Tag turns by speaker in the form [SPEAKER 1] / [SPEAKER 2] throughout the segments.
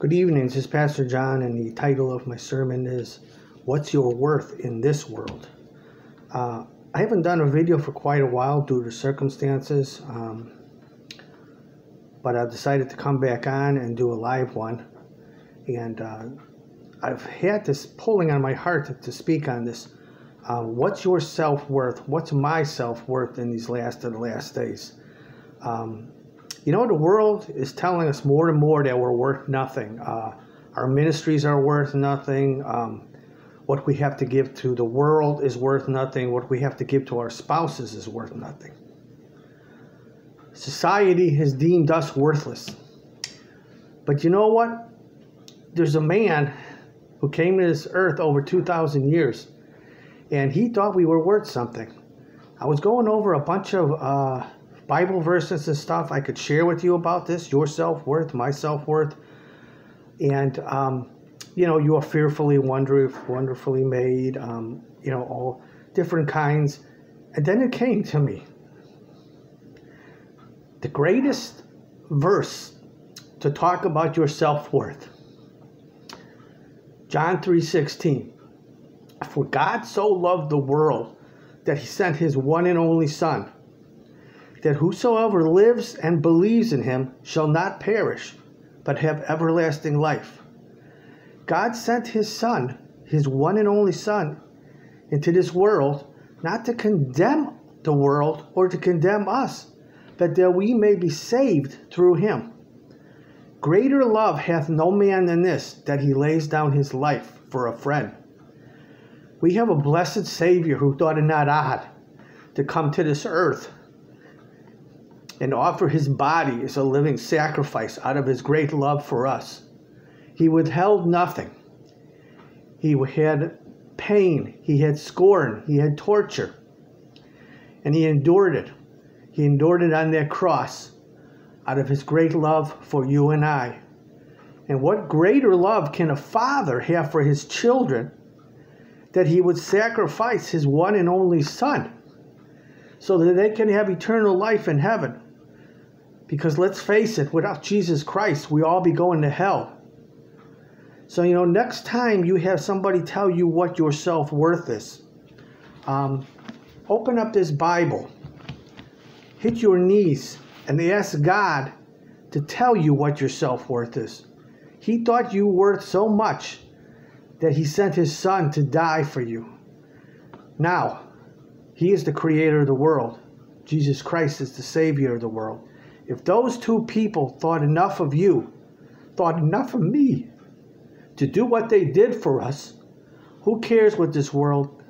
[SPEAKER 1] Good evening, this is Pastor John, and the title of my sermon is What's Your Worth in This World? Uh, I haven't done a video for quite a while due to circumstances, um, but I've decided to come back on and do a live one. And uh, I've had this pulling on my heart to, to speak on this. Uh, what's your self worth? What's my self worth in these last of the last days? Um, you know, the world is telling us more and more that we're worth nothing. Uh, our ministries are worth nothing. Um, what we have to give to the world is worth nothing. What we have to give to our spouses is worth nothing. Society has deemed us worthless. But you know what? There's a man who came to this earth over 2,000 years, and he thought we were worth something. I was going over a bunch of uh, Bible verses and stuff I could share with you about this your self worth, my self worth. And, um, you know, you are fearfully, wonder, wonderfully made, um, you know, all different kinds. And then it came to me the greatest verse to talk about your self worth. John 3:16 For God so loved the world that he sent his one and only son that whosoever lives and believes in him shall not perish, but have everlasting life. God sent his Son, his one and only Son, into this world not to condemn the world or to condemn us, but that we may be saved through him. Greater love hath no man than this, that he lays down his life for a friend. We have a blessed Savior who thought it not odd to come to this earth and offer his body as a living sacrifice out of his great love for us. He withheld nothing. He had pain, he had scorn, he had torture, and he endured it. He endured it on that cross out of his great love for you and I. And what greater love can a father have for his children that he would sacrifice his one and only son so that they can have eternal life in heaven? Because let's face it, without Jesus Christ, we all be going to hell. So, you know, next time you have somebody tell you what your self worth is, um, open up this Bible, hit your knees, and ask God to tell you what your self worth is. He thought you worth so much that He sent His Son to die for you. Now, He is the creator of the world, Jesus Christ is the Savior of the world. If those two people thought enough of you, thought enough of me to do what they did for us, who cares what this world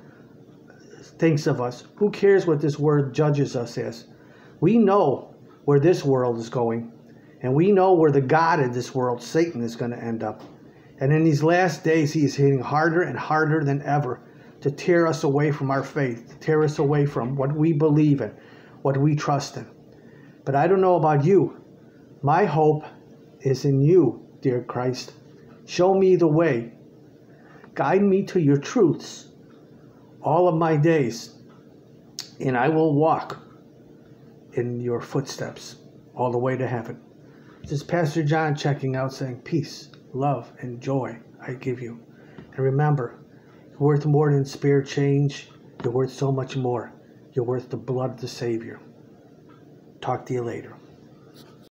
[SPEAKER 1] thinks of us? Who cares what this world judges us as? We know where this world is going, and we know where the God of this world, Satan, is going to end up. And in these last days, he is hitting harder and harder than ever to tear us away from our faith, to tear us away from what we believe in, what we trust in. But I don't know about you. My hope is in you, dear Christ. Show me the way. Guide me to your truths all of my days, and I will walk in your footsteps all the way to heaven. This is Pastor John checking out saying, Peace, love, and joy I give you. And remember, you're worth more than spare change. You're worth so much more. You're worth the blood of the Savior. Talk to you later.